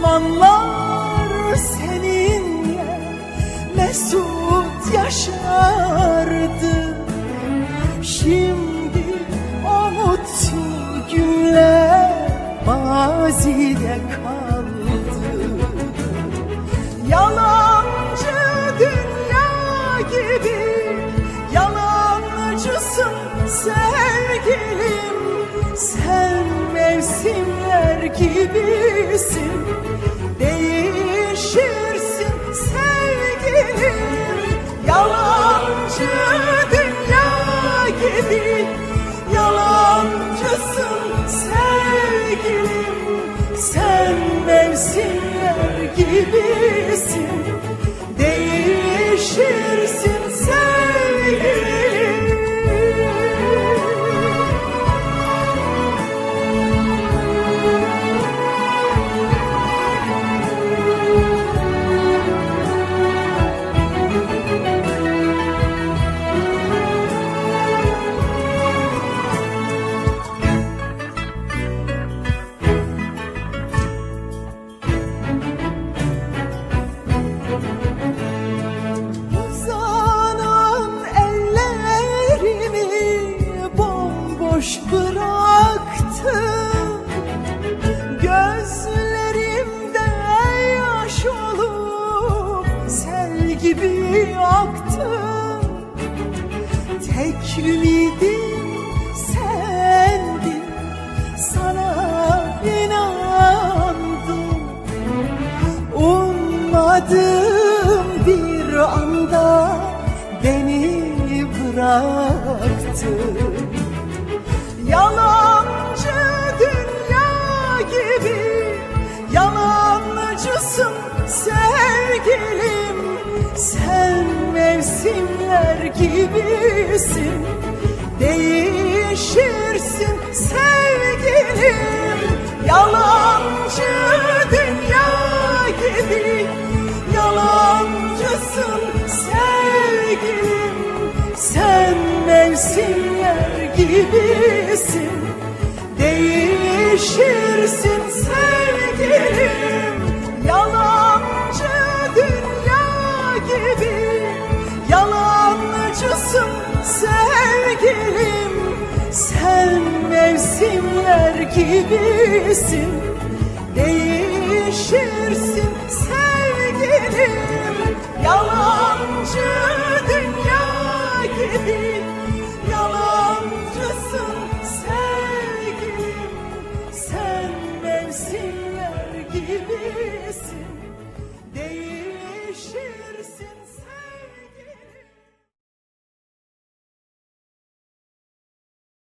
zamanlar seninle mesut yaşardı. Şimdi o günler mazide kaldı. Yalancı dünya gibi Yalancısın sevgilim Sen mevsimler gibisin Değişirsin sevgilim Yalancı dünya gibi Yalancısın Tek sendin. Sana inandım. Ummadım bir anda beni bıraktın Yalancı dünya gibi Yalancısın sevgilim. Sen mevsimler gibisin Değişirsin sevgilim Yalancı dünya gibi Yalancısın sevgilim. Sen mevsimler gibisin Değişirsin mevsimler gibisin? Değişirsin sevgilim. Yalancı dünya gibi